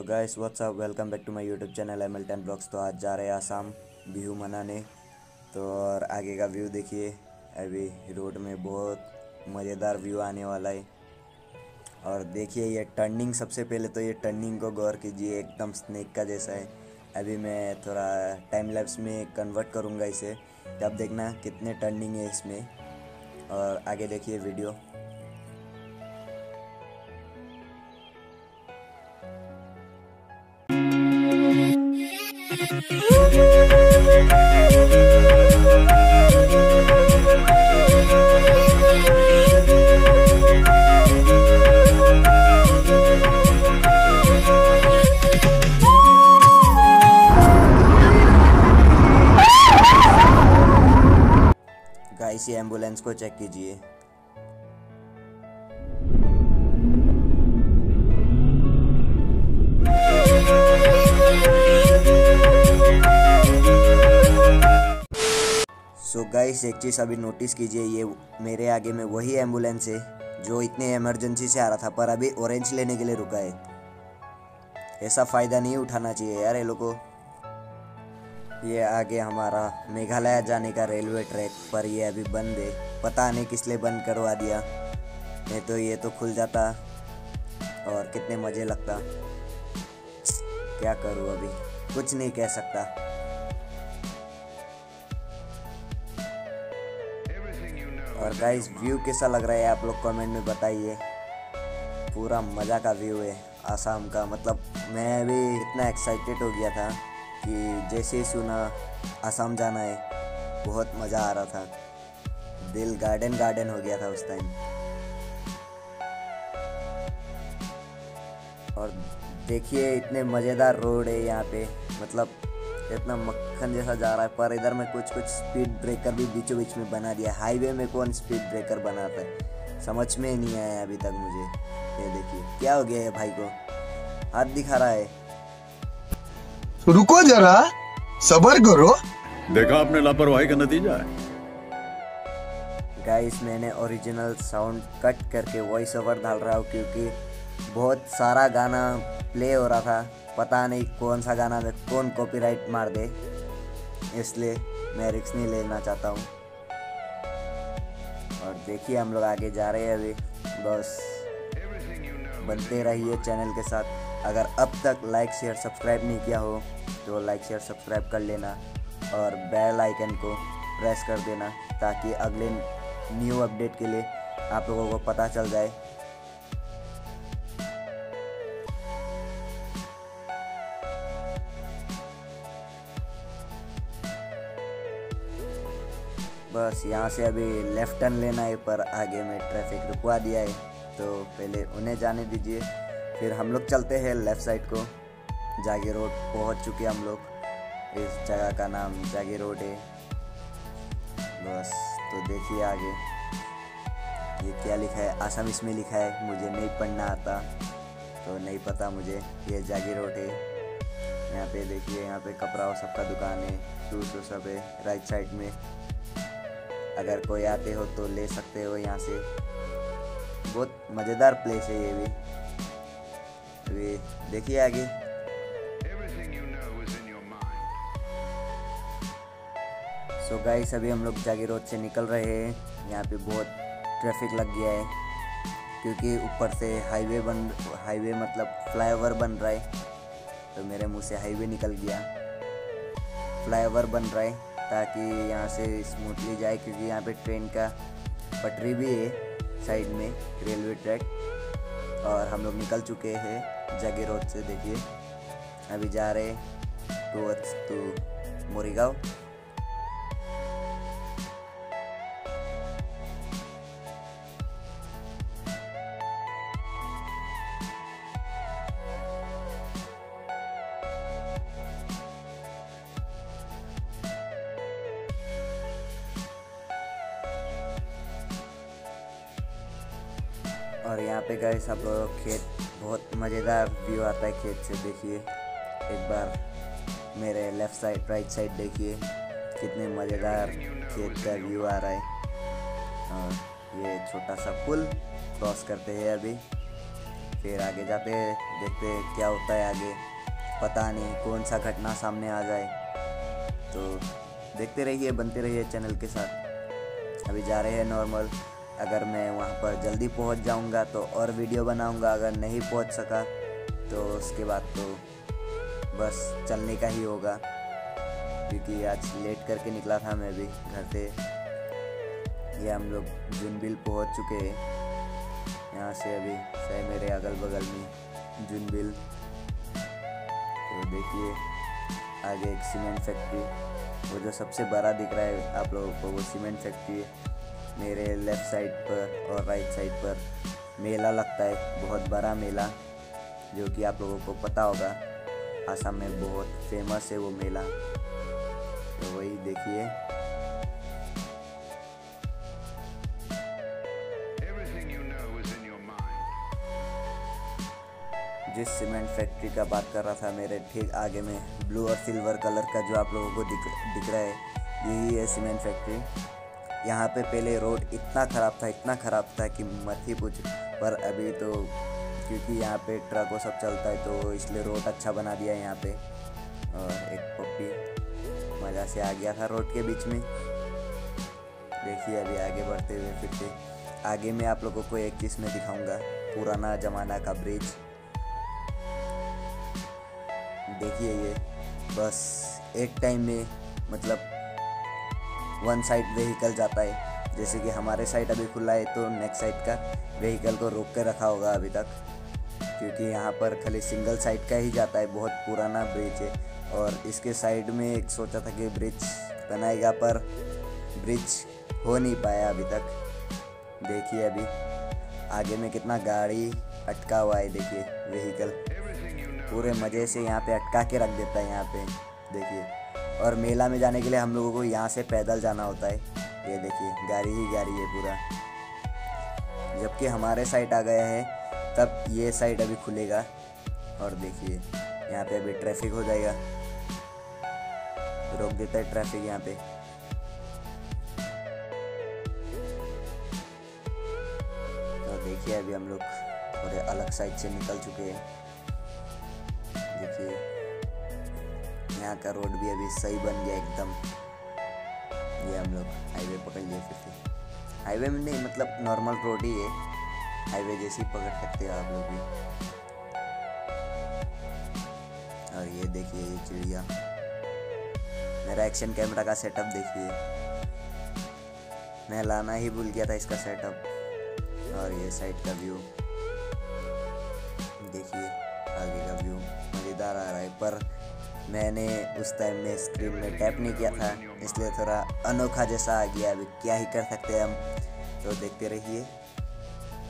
So guys what's up welcome back to my YouTube channel M L ten blogs तो आज जा रहे हैं आसाम बिहू मनाने। तो और आगे का व्यू देखिए। अभी रोड में बहुत मज़ेदार व्यू आने वाला है। और देखिए, ये टर्निंग सबसे पहले तो ये टर्निंग को गौर कीजिए, एकदम स्नेक का जैसा है। अभी मैं थोड़ा टाइम लैब्स में कन्वर्ट करूँगा इसे। तब देखना कितने टर्निंग है इसमें। और आगे देखिए वीडियो एंबुलेंस को चेक कीजिए। गाइस एक चीज़ अभी नोटिस कीजिए, ये मेरे आगे में वही एंबुलेंस है, जो इतने इमरजेंसी से आ रहा था, पर अभी ऑरेंज लेने के लिए रुका है। ऐसा फ़ायदा नहीं उठाना चाहिए यार ये लोग। ये आगे हमारा मेघालय जाने का रेलवे ट्रैक पर ये अभी बंद है। पता नहीं किस लिए बंद करवा दिया। नहीं तो ये तो खुल जाता। और कितने मज़े लगता। क्या करूँ अभी? कुछ नहीं कह सकता। और गाइस व्यू कैसा लग रहा है आप लोग कमेंट में बताइए। पूरा मज़ा का व्यू है, आसाम का। मतलब मैं भी इतना एक्साइटेड हो गया था कि जैसे ही सुना आसाम जाना है, बहुत मज़ा आ रहा था। दिल गार्डन गार्डन हो गया था उस टाइम और देखिए, इतने मज़ेदार रोड है यहाँ पे। मतलब इतना मक्खन जैसा जा रहा है पर इधर में कुछ कुछ स्पीड ब्रेकर भी बीचों बीच में बना दिया। हाईवे में कौन स्पीड ब्रेकर बनाता है? समझ में नहीं आया अभी तक मुझे। ये देखिए क्या हो गया है भाई को? हाथ दिखा रहा है। रुको जरा सबर करो। देखा आपने लापरवाही का नतीजा है। गाइस मैंने ओरिजिनल साउंड कट करके वॉइस ओवर डाल रहा हूँ क्योंकि बहुत सारा गाना प्ले हो रहा था। पता नहीं कौन सा गाना कौन कॉपीराइट मार दे। इसलिए मैं रिक्स नहीं लेना चाहता हूँ। और देखिए हम लोग आगे जा रहे हैं अभी। बस बनते रहिए चैनल के साथ। अगर अब तक लाइक शेयर सब्सक्राइब नहीं किया हो तो लाइक शेयर सब्सक्राइब कर लेना। और बेल आइकन को प्रेस कर देना, ताकि अगले न्यू अपडेट के लिए आप लोगों को पता चल जाए। बस यहाँ से अभी लेफ़्ट टर्न लेना है, पर आगे में ट्रैफ़िक रुकवा दिया है। तो पहले उन्हें जाने दीजिए। फिर हम लोग चलते हैं लेफ़्ट साइड को। जागी रोड पहुँच चुके हम लोग। इस जगह का नाम जागी रोड है। बस तो देखिए आगे। ये क्या लिखा है? आसाम इसमें लिखा है, मुझे नहीं पढ़ना आता। तो नहीं पता मुझे, ये जागी रोड है। यहाँ पे देखिए, यहाँ पे कपड़ा और सबका दुकान है। शूज़ सब है राइट साइड में। अगर कोई आते हो तो ले सकते हो यहाँ से। बहुत मज़ेदार प्लेस है ये भी। अभी देखिए आगे। सो so गाइस अभी हम लोग जागी रोड से निकल रहे हैं। यहाँ पे बहुत ट्रैफ़िक लग गया है। क्योंकि ऊपर से हाईवे बन हाईवे मतलब फ्लाईओवर बन रहा है। तो मेरे मुँह से हाईवे निकल गया। फ्लाईओवर बन रहा है। ताकि यहाँ से स्मूथली जाए क्योंकि यहाँ पे ट्रेन का पटरी भी है साइड में रेलवे ट्रैक और हम लोग निकल चुके हैं जगे रोड से, देखिए। अभी जा रहे टूवर्ड्स टू मोरीगांव यहाँ पे गए सब लोग खेत बहुत मज़ेदार व्यू आता है खेत से, देखिए। एक बार मेरे लेफ़्ट साइड राइट साइड देखिए। कितने मज़ेदार खेत का व्यू आ रहा है। और ये छोटा सा पुल क्रॉस करते हैं अभी। फिर आगे जाते हैं, देखते हैं क्या होता है आगे। पता नहीं कौन सा घटना सामने आ जाए। तो देखते रहिए, बनते रहिए चैनल के साथ। अभी जा रहे हैं नॉर्मल अगर मैं वहाँ पर जल्दी पहुँच जाऊँगा तो और वीडियो बनाऊँगा, अगर नहीं पहुँच सका तो उसके बाद तो बस चलने का ही होगा। क्योंकि आज लेट करके निकला था मैं भी घर से। ये हम लोग जुनबिल पहुँच चुके हैं। यहाँ से अभी सही मेरे अगल बगल में जुनबिल। तो देखिए, आगे एक सीमेंट फैक्ट्री, वो जो सबसे बड़ा दिख रहा है आप लोगों को, वो सीमेंट फैक्ट्री है। मेरे लेफ़्ट साइड पर और राइट साइड पर मेला लगता है बहुत बड़ा मेला जो कि आप लोगों को पता होगा। आसाम में बहुत फ़ेमस है वो मेला। तो वही देखिए। You know. जिस सीमेंट फैक्ट्री का बात कर रहा था मेरे ठीक आगे में ब्लू और सिल्वर कलर का जो आप लोगों को दिख दिख रहा है यही है सीमेंट फैक्ट्री यहाँ पे पहले रोड इतना ख़राब था, इतना ख़राब था कि मत ही पूछ। पर अभी तो क्योंकि यहाँ पे ट्रक वो सब चलता है तो इसलिए रोड अच्छा बना दिया है यहाँ पे। और एक पप्पी मज़ा से आ गया था रोड के बीच में। देखिए अभी आगे बढ़ते हुए फिर से। आगे में आप लोगों को एक चीज़ में दिखाऊँगा, पुराना ज़माना का ब्रिज देखिए ये, बस एक टाइम में मतलब वन साइड व्हीकल जाता है। जैसे कि हमारे साइड अभी खुला है तो नेक्स्ट साइड का व्हीकल को रोक के रखा होगा अभी तक। क्योंकि यहाँ पर खाली सिंगल साइड का ही जाता है, बहुत पुराना ब्रिज है। और इसके साइड में एक सोचा था कि ब्रिज बनाएगा, पर ब्रिज हो नहीं पाया अभी तक। देखिए अभी, आगे में कितना गाड़ी अटका हुआ है, देखिए व्हीकल. पूरे मज़े से यहाँ पे अटका के रख देता है यहाँ पे, देखिए। और मेला में जाने के लिए हम लोगों को यहाँ से पैदल जाना होता है। ये देखिए, गाड़ी ही गाड़ी है पूरा। जबकि हमारे साइड आ गया है, तब ये साइड अभी खुलेगा। और देखिए, यहाँ पे अभी ट्रैफ़िक हो जाएगा। रोक देता है ट्रैफ़िक यहाँ पे। तो देखिए, अभी हम लोग थोड़े अलग साइड से निकल चुके हैं। देखिए। यहाँ का रोड भी अभी सही बन गया एकदम। ये हम लोग हाईवे पकड़ लिए फिर से। हाईवे में नहीं मतलब नॉर्मल रोड ही है। हाईवे जैसी पकड़ सकते हो आप लोग भी। और ये देखिए, ये चिड़िया। मेरा एक्शन कैमरा का सेटअप देखिए। मैं लाना ही भूल गया था इसका सेटअप और ये साइड का व्यू देखिए, आगे का व्यू मज़ेदार आ रहा है, पर मैंने उस टाइम में स्क्रीन में टैप नहीं किया था, इसलिए थोड़ा अनोखा जैसा आ गया। अभी क्या ही कर सकते हैं हम? तो देखते रहिए।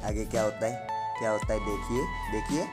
आगे क्या होता है? क्या होता है? देखिए देखिए।